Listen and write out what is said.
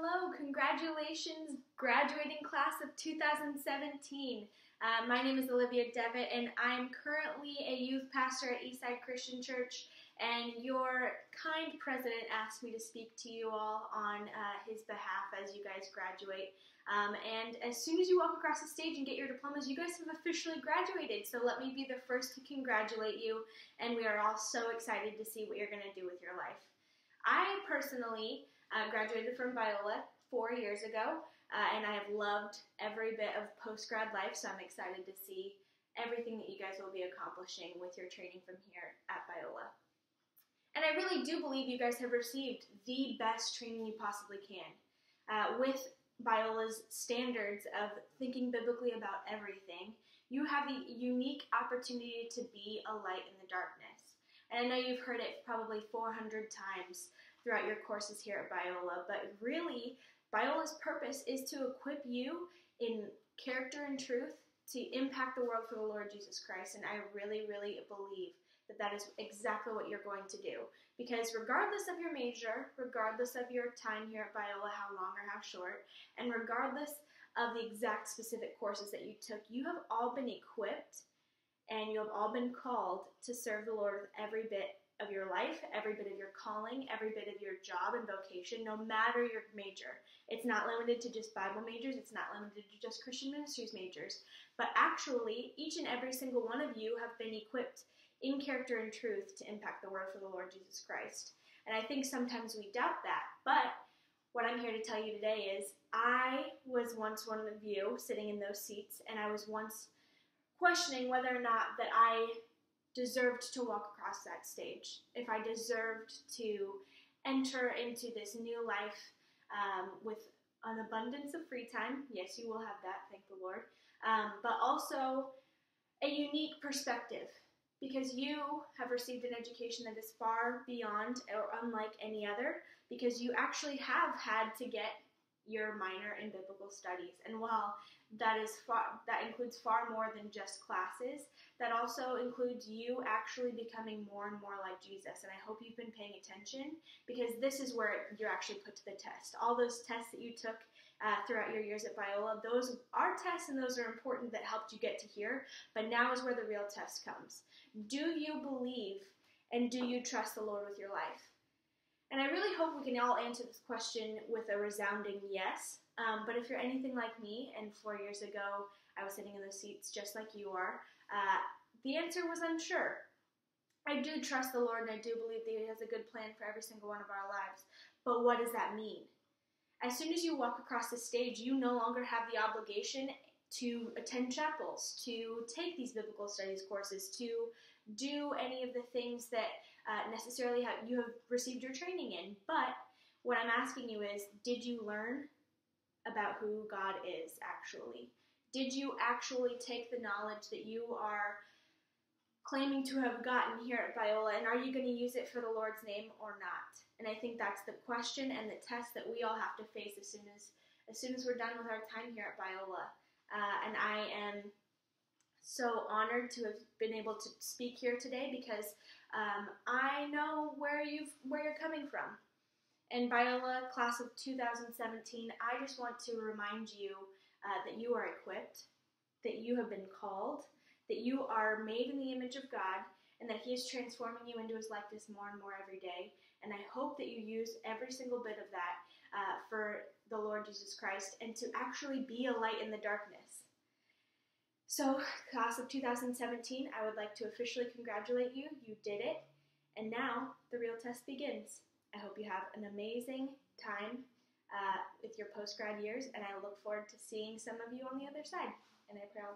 hello. Congratulations, graduating class of 2017. Uh, my name is Olivia Devitt, and I'm currently a youth pastor at Eastside Christian Church. And your kind president asked me to speak to you all on uh, his behalf as you guys graduate. Um, and as soon as you walk across the stage and get your diplomas, you guys have officially graduated. So let me be the first to congratulate you. And we are all so excited to see what you're going to do with your life. I personally uh, graduated from Biola four years ago, uh, and I have loved every bit of post grad life, so I'm excited to see everything that you guys will be accomplishing with your training from here at Biola. And I really do believe you guys have received the best training you possibly can. Uh, with Biola's standards of thinking biblically about everything, you have the unique opportunity to be a light in the darkness. And I know you've heard it probably 400 times throughout your courses here at Biola, but really, Biola's purpose is to equip you in character and truth to impact the world for the Lord Jesus Christ. And I really, really believe that that is exactly what you're going to do. Because regardless of your major, regardless of your time here at Biola, how long or how short, and regardless of the exact specific courses that you took, you have all been equipped and you have all been called to serve the Lord with every bit of your life, every bit of your calling, every bit of your job and vocation, no matter your major. It's not limited to just Bible majors, it's not limited to just Christian ministries majors, but actually, each and every single one of you have been equipped in character and truth to impact the world for the Lord Jesus Christ. And I think sometimes we doubt that, but what I'm here to tell you today is I was once one of you sitting in those seats, and I was once questioning whether or not that I deserved to walk across that stage, if I deserved to enter into this new life um, with an abundance of free time. Yes, you will have that, thank the Lord. Um, but also a unique perspective because you have received an education that is far beyond or unlike any other because you actually have had to get your minor in biblical studies. And while that is far, that includes far more than just classes, that also includes you actually becoming more and more like Jesus. And I hope you've been paying attention because this is where you're actually put to the test. All those tests that you took uh, throughout your years at Biola, those are tests and those are important that helped you get to here. But now is where the real test comes. Do you believe and do you trust the Lord with your life? And I really hope we can all answer this question with a resounding yes. Um, but if you're anything like me, and four years ago I was sitting in those seats just like you are, uh, the answer was unsure. I do trust the Lord and I do believe that He has a good plan for every single one of our lives. But what does that mean? As soon as you walk across the stage, you no longer have the obligation to attend chapels, to take these biblical studies courses, to do any of the things that uh, necessarily have, you have received your training in. But what I'm asking you is did you learn about who God is actually? Did you actually take the knowledge that you are claiming to have gotten here at Biola, and are you going to use it for the Lord's name or not? And I think that's the question and the test that we all have to face as soon as as soon as we're done with our time here at Biola. Uh, and I am so honored to have been able to speak here today because um, I know where you've where you're coming from. And Biola class of 2017, I just want to remind you uh, that you are equipped, that you have been called, that you are made in the image of God, and that He is transforming you into His likeness more and more every day. And I hope that you use every single bit of that uh, for the Lord Jesus Christ and to actually be a light in the darkness. So, class of 2017, I would like to officially congratulate you. You did it. And now the real test begins. I hope you have an amazing time uh, with your post grad years, and I look forward to seeing some of you on the other side. And I pray